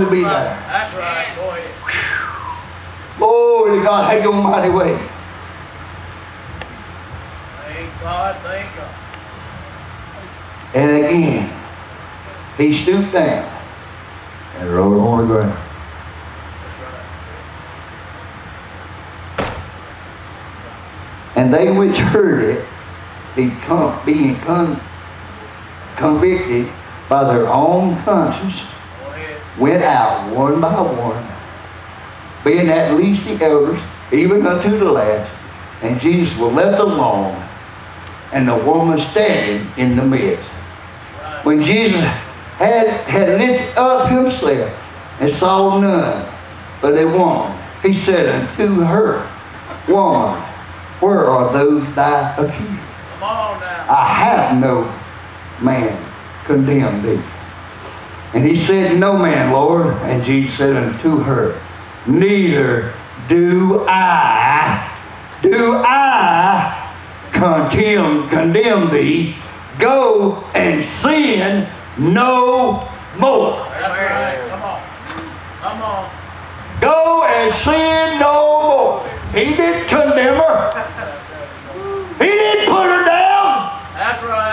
to be there. That's right. Go ahead. Glory to God. Have your mighty way. Thank God. Thank God. And again, he stooped down and wrote on the ground. That's right. And they which heard it, become, being con- convicted by their own conscience. Went out one by one, being at least the elders, even unto the last. And Jesus was left alone, and the woman standing in the midst. When Jesus had, had lifted up himself and saw none but a woman, he said unto her, Woman, where are those thy accusers? Come on now. I have no man condemned thee. And he said, No man, Lord. And Jesus said unto her, Neither do I, do I condemn, condemn thee. Go and sin no more. That's right. Come on. Come on. Go and sin no more. He didn't condemn her. He didn't put her down. That's right.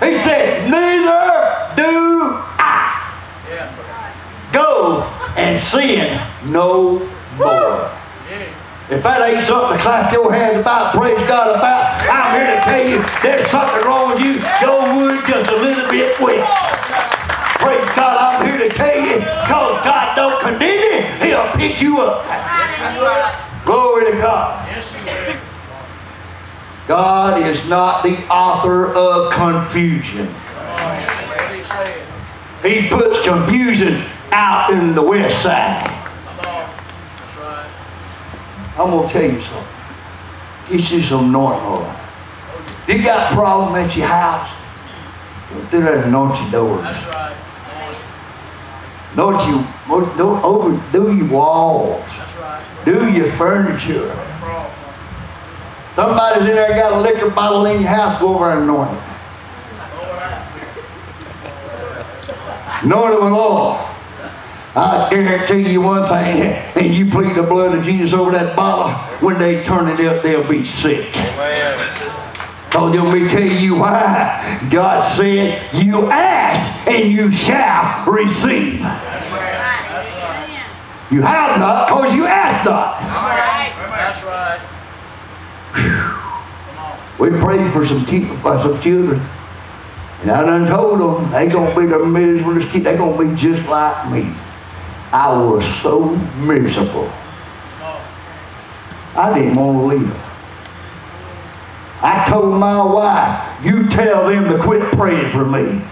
He said, Neither do Yeah. Go and sin no more. If that ain't something to clap your hands about, praise God about, I'm here to tell you there's something wrong with you. Your wood just a little bit wet. Praise God, I'm here to tell you, because God don't condemn you, He'll pick you up. Glory to God. God is not the author of confusion. Come on. What he said. He puts confusion out in the west side. Come on. That's right. I'm gonna tell you something. Get you some anointing oil. You got a problem at your house? Go through that anoint your doors. That's right. Anoint you, don't overdo your walls. That's right. Do your furniture. Somebody's in there got a liquor bottle in your house, go over and anoint it. It with oil. I guarantee you one thing, and you plead the blood of Jesus over that bottle, when they turn it up, they'll be sick. Told let me tell you why. God said, you ask and you shall receive. That's right. That's right. You have not because you ask not. That's right. Come on. We prayed for some some children. And I done told them they gonna be the miserable kids. They gonna be just like me. I was so miserable. I didn't want to live. I told my wife, you tell them to quit praying for me.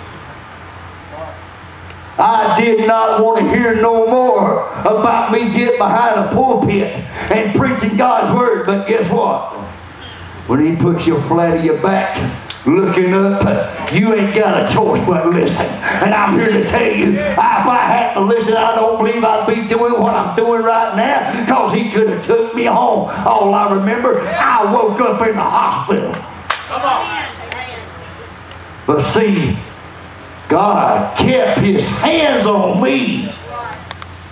I did not want to hear no more about me getting behind a pulpit and preaching God's word. But guess what? When he puts you flat on your back, looking up, you ain't got a choice but listen. And I'm here to tell you, if I had to listen, I don't believe I'd be doing what I'm doing right now because he could have took me home. All I remember, I woke up in the hospital. come on. But see, God kept his hands on me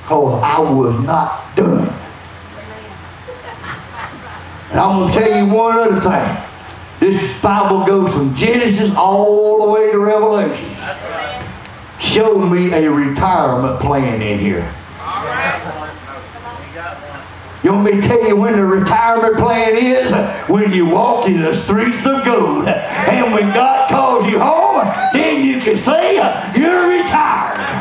because I was not done. And I'm going to tell you one other thing. This Bible goes from Genesis all the way to Revelation. Right. Show me a retirement plan in here. You want me to tell you when the retirement plan is? When you walk in the streets of gold. And when God calls you home, then you can say you're retired.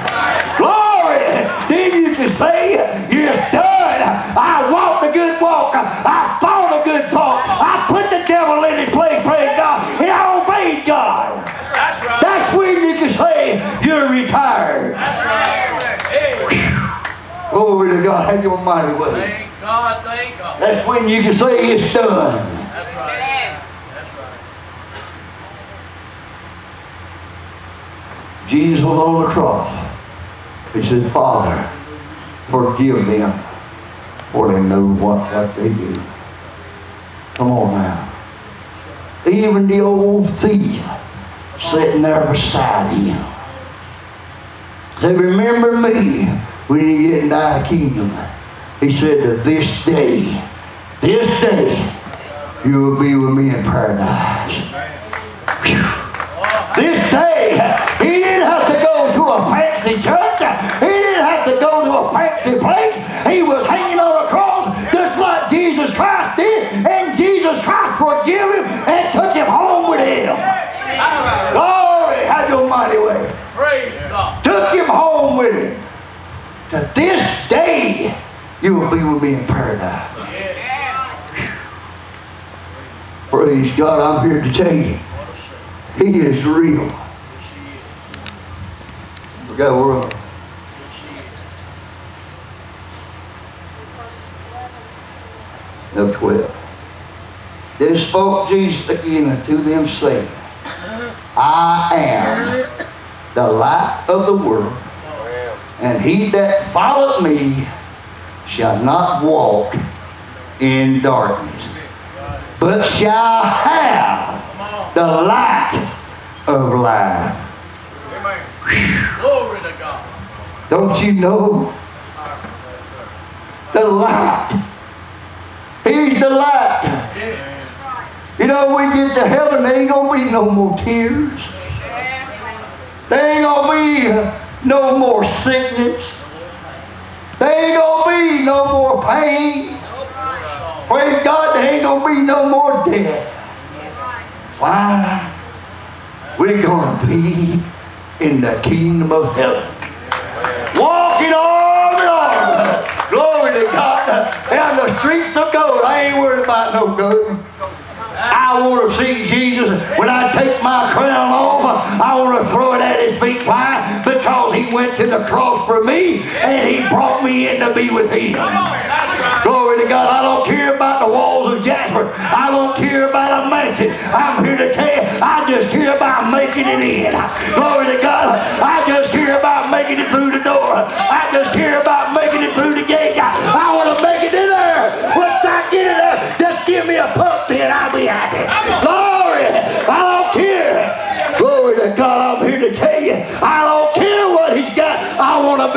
Glory to God. Your mighty way. Thank God. Thank God. That's when you can say it's done. That's right. That's right. Jesus was on the cross. He said, Father, forgive them, for they know what, what they do. Come on now. Even the old thief sitting there beside him. Said, remember me you get in thy kingdom. He said this day, this day, you will be with me in paradise. Whew. This day, he didn't have to go to a fancy church. He didn't have to go to a fancy place. He was hanging on a cross just like Jesus Christ did. And Jesus Christ forgave him and took him home with him. Glory, have your mighty way. Praise God. Took him home with him. To this day, you will be in paradise. Praise God, I'm here to tell you, He is real. Forgot where I'm. No, 12. Then spoke Jesus again unto them, saying, I am the light of the world, and he that followeth me shall not walk in darkness, but shall have the light of life. Glory to God. Don't you know? The light. He's the light. Yes. You know, we get to heaven, there ain't gonna be no more tears. There ain't gonna be no more sickness. There ain't gonna be no more pain. Praise God, there ain't gonna be no more death. Why? We're gonna be in the kingdom of heaven. Walking arm in arm. Glory to God. Down the streets of gold. I ain't worried about no gold. I want to see Jesus. When I take my crown off, I want to throw it at his feet. Why? Went to the cross for me and he brought me in to be with him. Glory to God. I don't care about the walls of Jasper. I don't care about a mansion. I'm here to tell you, I just care about making it in. Glory to God. I just care about making it through the door. I just care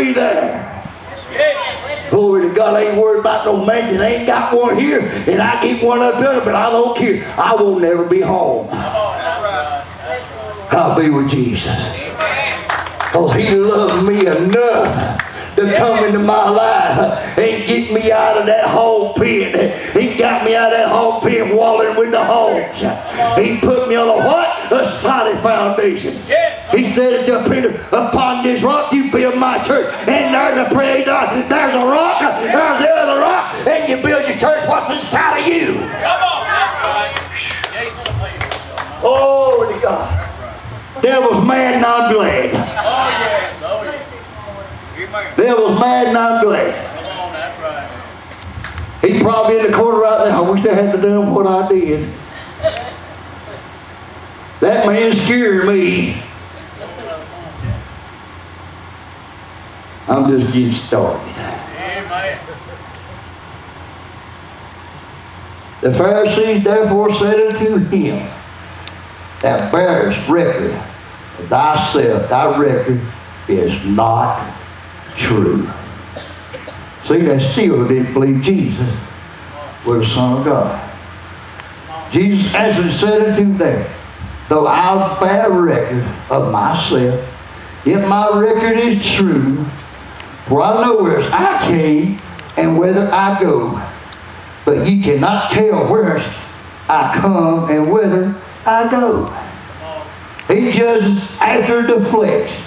be there. Glory to God, I ain't worried about no mansion. I ain't got one here, and I keep one up there, but I don't care. I will never be home. I'll be with Jesus. Because he loved me enough to come into my life and get me out of that hog pit. He got me out of that hog pit wallowing with the hogs. He put me on a what? A solid foundation. He said to Peter, upon this rock you build my church. And there's a praise God. There's a rock, there's the other rock, and you build your church what's inside of you. Come on. That's right. Gates of hell. Glory to God. Devil's mad and I'm glad. Oh, yes. Oh, yes. Devil's mad and I'm glad. Come on. That's right. He's probably in the corner right now. I wish I had done what I did. That man scared me. I'm just getting started. Amen. The Pharisees therefore said unto him, Thou bearest record of thyself, thy record is not true. See, they still didn't believe Jesus was the Son of God. Jesus answered said unto them, Though I bear record of myself, yet my record is true, for I know where I came and whither I go. But ye cannot tell where I come and whither I go. He judges after the flesh.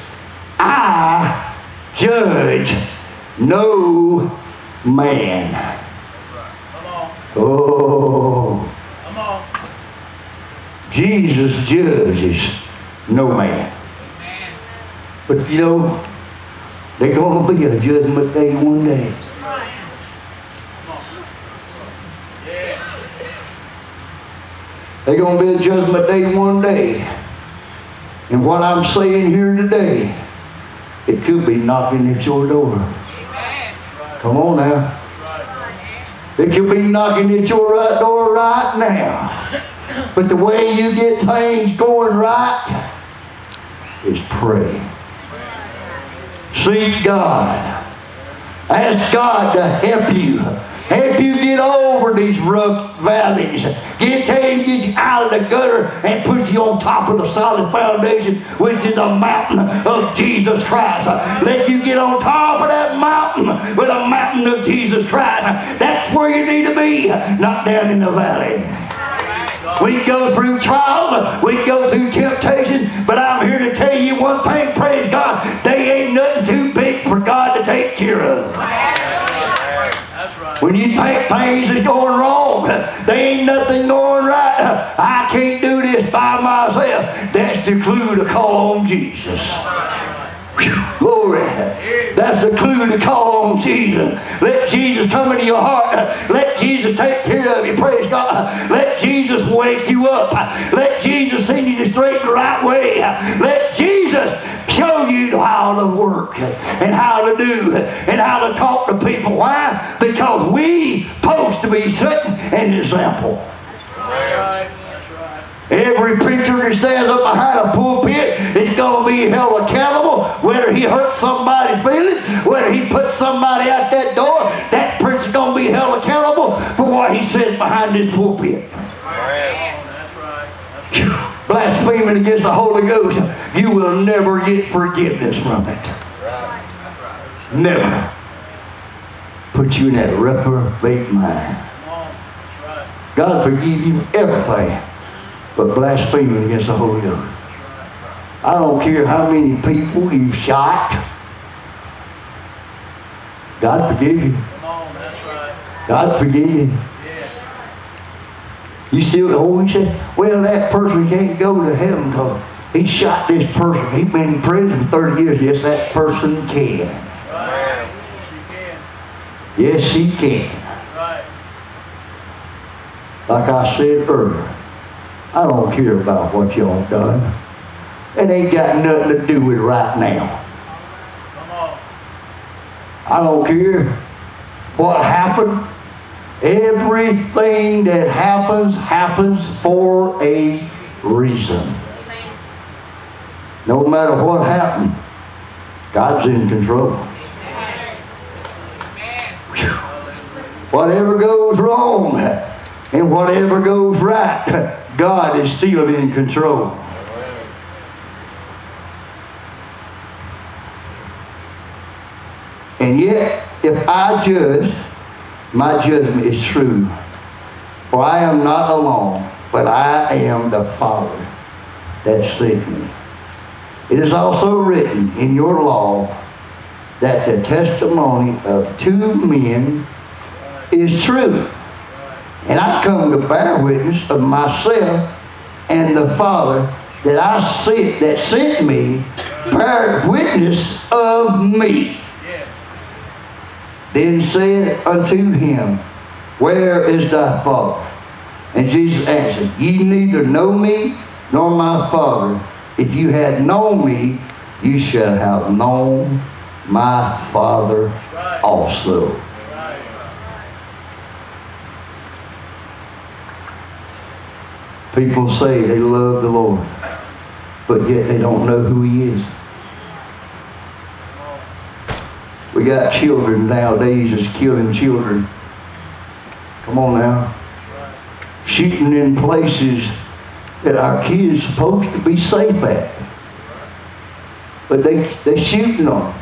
I judge no man. Oh. Jesus judges no man. But you know, there's going to be a judgment day one day. There's going to be a judgment day one day. And what I'm saying here today, it could be knocking at your door. Come on now. It could be knocking at your right door right now. But the way you get things going right is pray. Seek God. Ask God to help you. Help you get over these rough valleys. Get, take you out of the gutter and put you on top of the solid foundation, which is the mountain of Jesus Christ. Let you get on top of that mountain with the mountain of Jesus Christ. That's where you need to be, not down in the valley. We go through trials, we go through temptation, but I'm here to tell you one thing, praise God, they When you think things is going wrong, there ain't nothing going right. I can't do this by myself. That's the clue to call on Jesus. Glory. That's the clue to call on Jesus. Let Jesus come into your heart. Let Jesus take care of you. Praise God. Let Jesus wake you up. Let Jesus send you the straight right way. Let you how to work and how to do and how to talk to people. Why? Because we supposed to be setting an example. Every preacher that stands up behind a pulpit is going to be held accountable whether he hurts somebody's feelings, whether he puts somebody out that door. That preacher's going to be held accountable for what he says behind this pulpit. That's right. That's right blaspheming against the Holy Ghost, you will never get forgiveness from it. Never. Put you in that reprobate mind. God forgive you everything but blaspheming against the Holy Ghost. I don't care how many people you've shot. God forgive you. God forgive you. You still oh, always say, well, that person can't go to heaven because he shot this person. He's been in prison for 30 years. Yes, that person can. Right. Yes, he can. Right. Like I said earlier, I don't care about what y'all done. It ain't got nothing to do with right now. I don't care what happened. Everything that happens, happens for a reason. No matter what happened, God's in control. Whatever goes wrong and whatever goes right, God is still in control. And yet, if I judge my judgment is true. For I am not alone, but I am the Father that sent me. It is also written in your law that the testimony of two men is true. And I come to bear witness of myself and the Father that I sent that sent me bear witness of me. Then said unto him, Where is thy Father? And Jesus answered, Ye neither know me nor my Father. If you had known me, you should have known my Father also. People say they love the Lord, but yet they don't know who He is. We got children nowadays that's killing children. Come on now. Shooting in places that our kids are supposed to be safe at. But they they shooting them.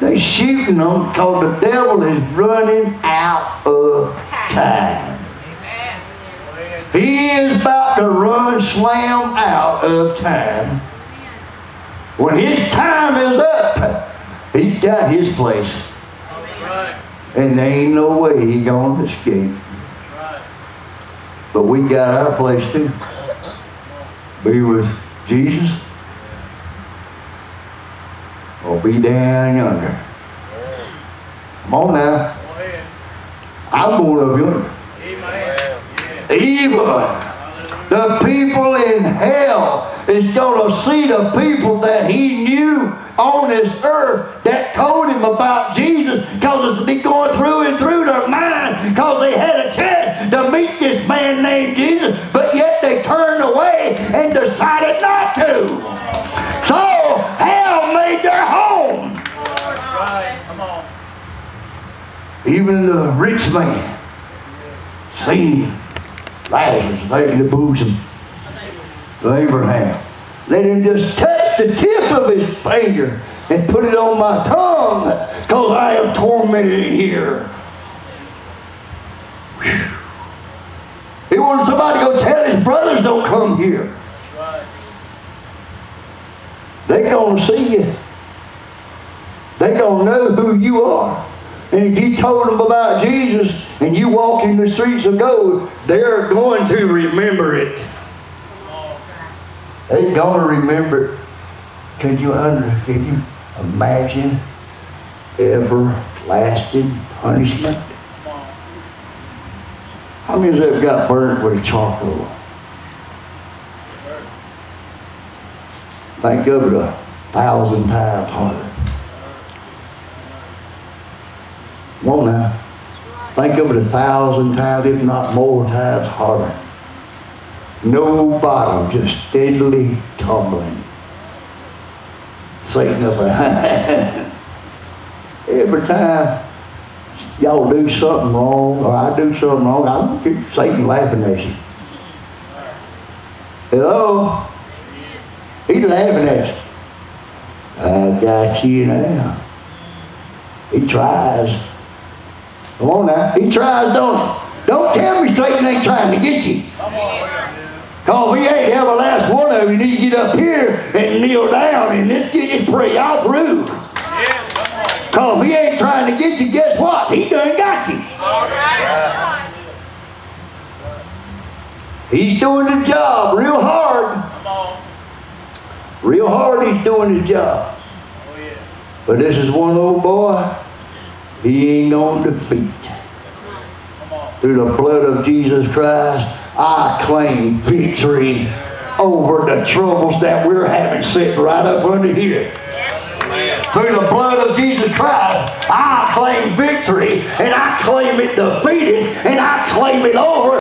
They shooting them because the devil is running out of time. He is about to run slam out of time. When his time is up, he got his place. And there ain't no way he gonna escape. But we got our place to Be with Jesus or be down yonder. Come on now. I'm going up yonder. Even the people in hell is going to see the people that he knew on this earth that told him about Jesus because it's going through and through decided not to. So hell made their home. Even the rich man seen Lazarus in the bosom of Abraham. Let him just touch the tip of his finger and put it on my tongue because I am tormented here. Whew. He wanted somebody to go tell his brothers don't come here. That's right. Gonna see you. They're gonna know who you are. And if you told them about Jesus and you walk in the streets of gold, they're going to remember it. They're gonna remember it. Can you under can you imagine everlasting punishment? How many of them got burnt with a charcoal? Think of it a thousand times harder. Come now. Think of it a thousand times, if not more times harder. No bottom, just steadily tumbling. Satan up there. Every time y'all do something wrong, or I do something wrong, I keep Satan laughing at you. Hello? He's laughing at you. I got you now. He tries. Come on now. He tries, don't? Don't tell me Satan ain't trying to get you. Come on. Cause we ain't ever last one of you need to get up here and kneel down and let's get just pray all through. Yes. Cause if he ain't trying to get you, guess what? He done got you. All right. He's doing the job real hard. Hard he's doing his job. Oh, yeah. But this is one old boy, he ain't on defeat. Through the blood of Jesus Christ, I claim victory over the troubles that we're having sitting right up under here. Through the blood of Jesus Christ, I claim victory and I claim it defeated and I claim it over